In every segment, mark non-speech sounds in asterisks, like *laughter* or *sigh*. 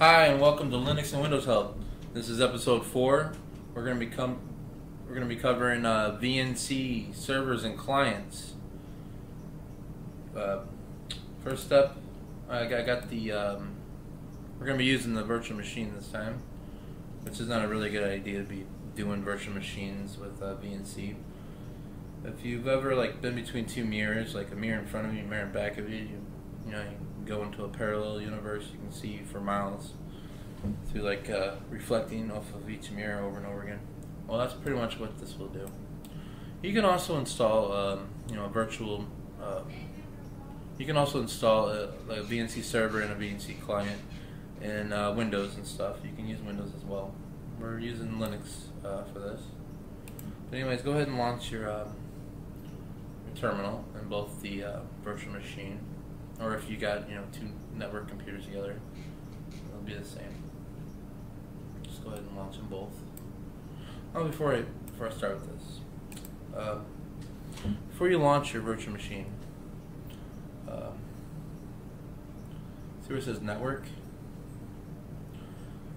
Hi, and welcome to Linux and Windows Help. This is episode four. We're going to become we're going to be covering uh, VNC servers and clients. Uh, first up, I got, I got the um, we're going to be using the virtual machine this time, which is not a really good idea to be doing virtual machines with uh, VNC. If you've ever like been between two mirrors, like a mirror in front of you, a mirror in back of you, you, you know, you go into a parallel universe, you can see for miles through like uh, reflecting off of each mirror over and over again. Well, that's pretty much what this will do. You can also install, um, you know, a virtual. Uh, you can also install a, a, VNC server and a VNC client in uh, Windows and stuff. You can use Windows as well. We're using Linux uh, for this. But anyways, go ahead and launch your, um, your terminal in both the uh, virtual machine or if you got you know two network computers together, it'll be the same. Just go ahead and launch them both. Oh, before I before I start with this, uh, before you launch your virtual machine, uh, see where it says network.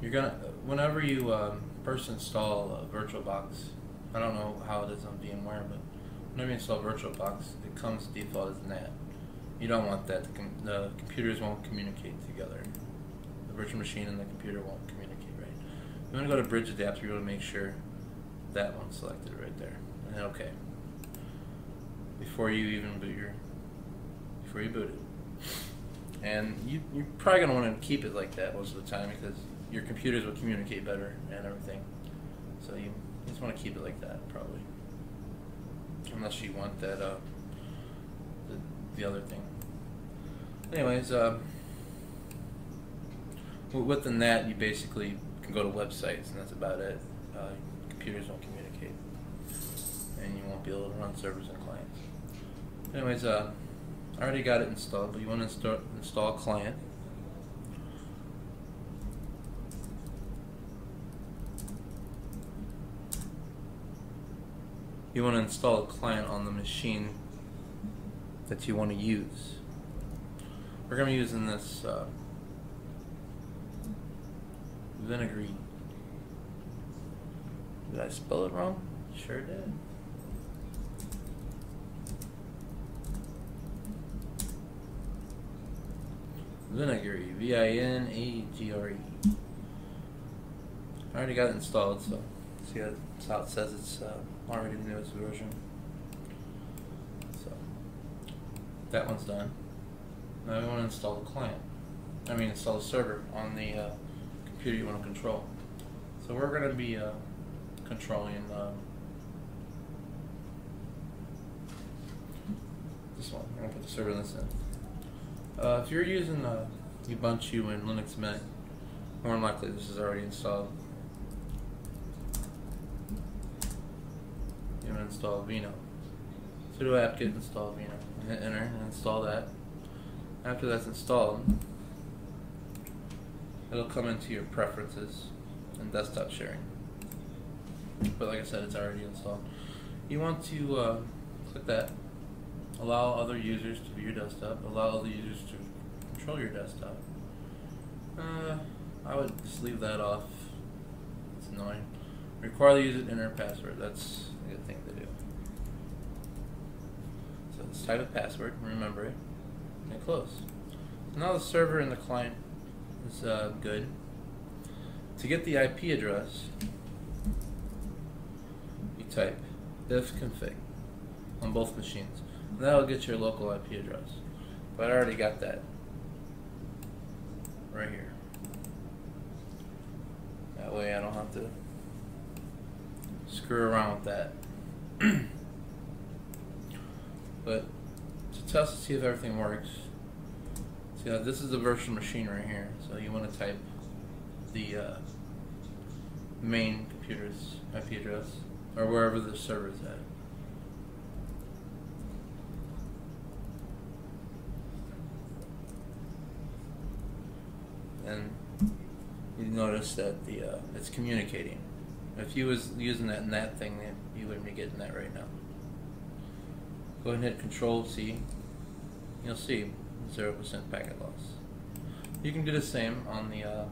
You're gonna whenever you um, first install VirtualBox. I don't know how it is on VMware, but whenever you install VirtualBox, it comes default as NAT. You don't want that. The, com the, computers won't communicate together. The virtual machine and the computer won't communicate right. You want to go to bridge adapter, you want to make sure that one's selected right there. And then OK. Before you even boot your, before you boot it. And you, you're probably going to want to keep it like that most of the time because your computers will communicate better and everything. So you, just want to keep it like that, probably. Unless you want that uh, the other thing. Anyways, uh, with the NAT, you basically can go to websites, and that's about it. Uh, computers don't communicate, and you won't be able to run servers and clients. Anyways, uh, I already got it installed, but you want to install, install client. You want to install a client on the machine that you want to use. We're going to be using this uh, vinegary. Did I spell it wrong? Sure did. Vinegary, V-I-N-A-G-R-E. I already got it installed, so see how it says it's uh, already the newest version. That one's done. Now we want to install the client. I mean, install the server on the uh, computer you want to control. So we're going to be uh, controlling uh, this one. We're going to put the server in this in. Uh, if you're using uh, Ubuntu and Linux Mint, more than likely this is already installed. You're going to install Vino. sudo apt-get install Vino hit enter and install that. After that's installed, it'll come into your preferences and desktop sharing. But like I said, it's already installed. You want to uh, click that, allow other users to view your desktop, allow other users to control your desktop. Uh, I would just leave that off. It's annoying. Require the user to enter a password. That's a good thing let's type a password, remember it, and close. Now the server and the client is uh, good. To get the IP address, you type ifconfig on both machines. And that'll get your local IP address. But I already got that right here. That way I don't have to screw around with that. *clears throat* But to test to see if everything works, see now this is the virtual machine right here. So you want to type the uh, main computer's IP address or wherever the server is at. And you notice that the uh, it's communicating. If you was using that in that thing, you wouldn't be getting that right now. Go ahead and hit Control C. You'll see 0% packet loss. You can do the same on the uh,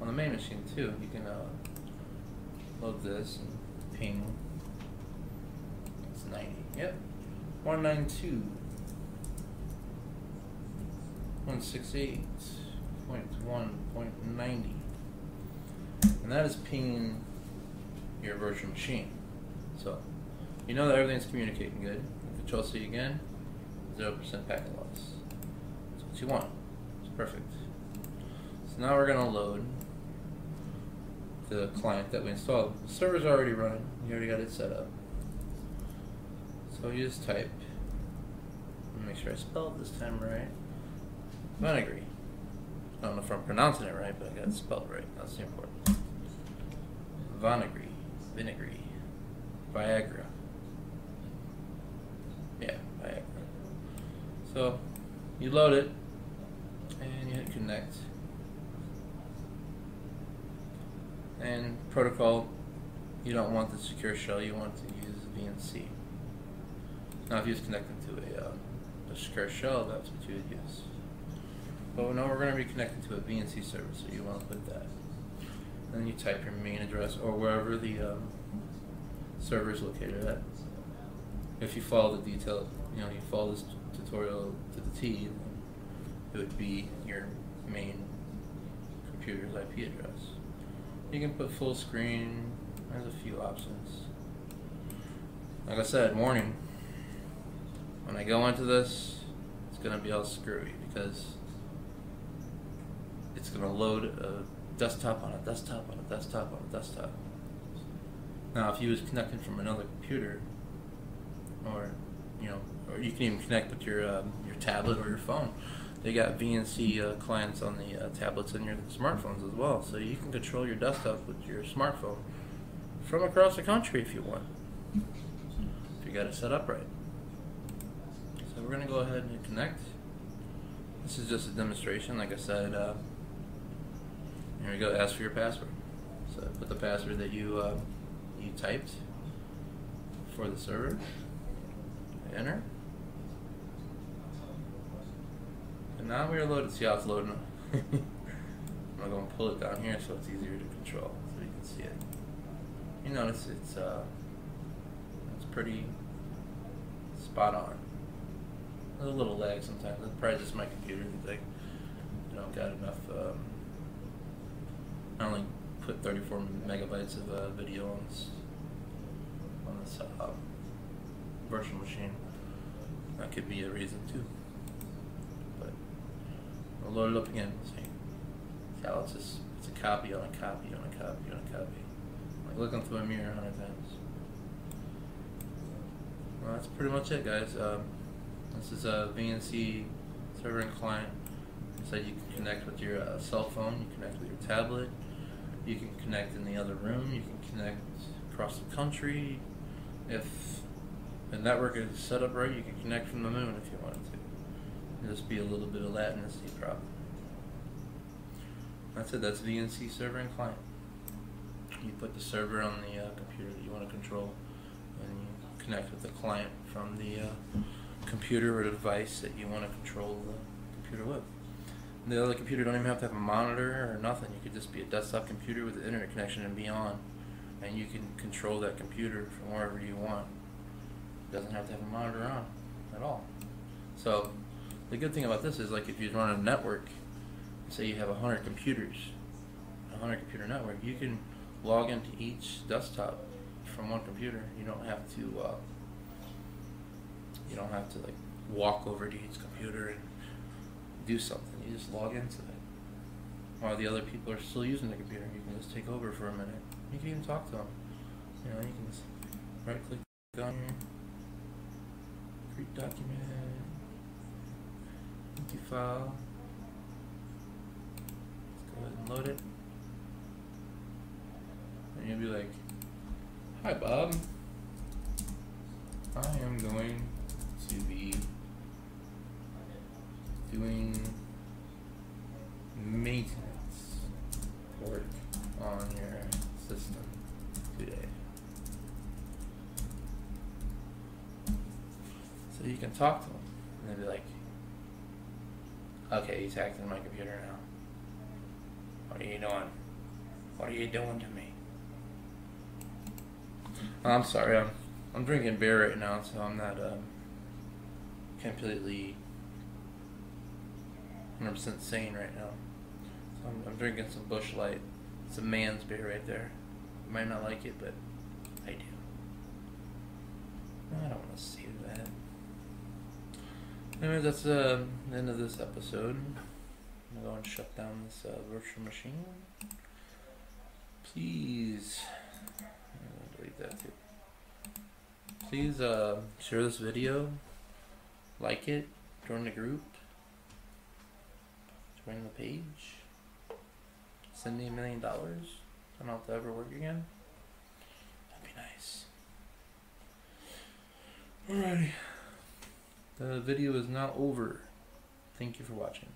on the main machine too. You can uh, load this and ping. It's 90. Yep. 192. 168.1.90. And that is pinging your virtual machine. So you know that everything's communicating good. Control C again, 0% packet loss. That's what you want. It's perfect. So now we're going to load the client that we installed. The server's already running. You already got it set up. So you just type, make sure I spell it this time right, Vinegary. I don't know if I'm pronouncing it right, but I got it spelled right. That's the important. Vinegary, vinegary, Viagra. Yeah, Viagra. So you load it and you hit connect. And protocol, you don't want the secure shell, you want to use VNC. Now if you was connecting to a, uh, a secure shell, that's what you would use. But now we're going to be connecting to a VNC server, so you want to put that. Then you type your main address or wherever the um, server is located at. If you follow the detail, you know, you follow this tutorial to the T, it would be your main computer's IP address. You can put full screen, there's a few options. Like I said, warning, when I go into this, it's going to be all screwy because it's going to load a desktop on a desktop on a desktop on a desktop. Now, if you was connected from another computer, or you know, or you can even connect with your um, your tablet or your phone. They got VNC uh, clients on the uh, tablets and your smartphones as well, so you can control your desktop with your smartphone from across the country if you want. If you got it set up right. So we're gonna go ahead and connect. This is just a demonstration, like I said. Uh, here we go. Ask for your password. So put the password that you uh, you typed for the server. Enter. And now we are loaded. See how it's loading? *laughs* I'm gonna go and pull it down here so it's easier to control, so you can see it. You notice it's uh, it's pretty spot on. There's a little lag sometimes. It's probably just my computer. Like, you know, got enough. Um, I only put 34 megabytes of uh, video on this on this uh, virtual machine. That could be a reason too. But we'll load it up again. See, see how it's just it's a copy on a copy on a copy on a copy. Like looking through a mirror a hundred times. Well, that's pretty much it, guys. Um, this is a VNC server and client. So you can connect with your uh, cell phone, you connect with your tablet, you can connect in the other room, you can connect across the country. If the network is set up right, you can connect from the moon if you wanted to. It'll just be a little bit of latency problem. That's it, that's VNC server and client. You put the server on the uh, computer that you want to control, and you connect with the client from the uh, computer or device that you want to control the computer with. And the other computer don't even have to have a monitor or nothing. You could just be a desktop computer with an internet connection and be on, and you can control that computer from wherever you want. Doesn't have to have a monitor on at all. So the good thing about this is like if you run a network, say you have 100 computers, a 100 computer network, you can log into each desktop from one computer. You don't have to uh, you don't have to like walk over to each computer and do something. You just log into it. While the other people are still using the computer, you can just take over for a minute. You can even talk to them. You know, you can just right click on document, empty file. Let's go ahead and load it. And you'll be like, Hi Bob. I am going to be doing maintenance work on your system today. So you can talk to them and they'd be like, Okay, he's hacking my computer now. What are you doing? What are you doing to me? Oh, I'm sorry. I'm I'm drinking beer right now, so I'm not um, completely 100% sane right now. So I'm, I'm drinking some Busch Light. It's a man's beer right there. Might not like it, but I do. I don't want to say that. Anyways, that's uh, the end of this episode. I'm gonna go and shut down this uh, virtual machine. Please, delete that too. Please uh, share this video, like it, join the group, join the page, send me a million dollars. I don't have to ever work again. That'd be nice. Alrighty. The video is now over. Thank you for watching.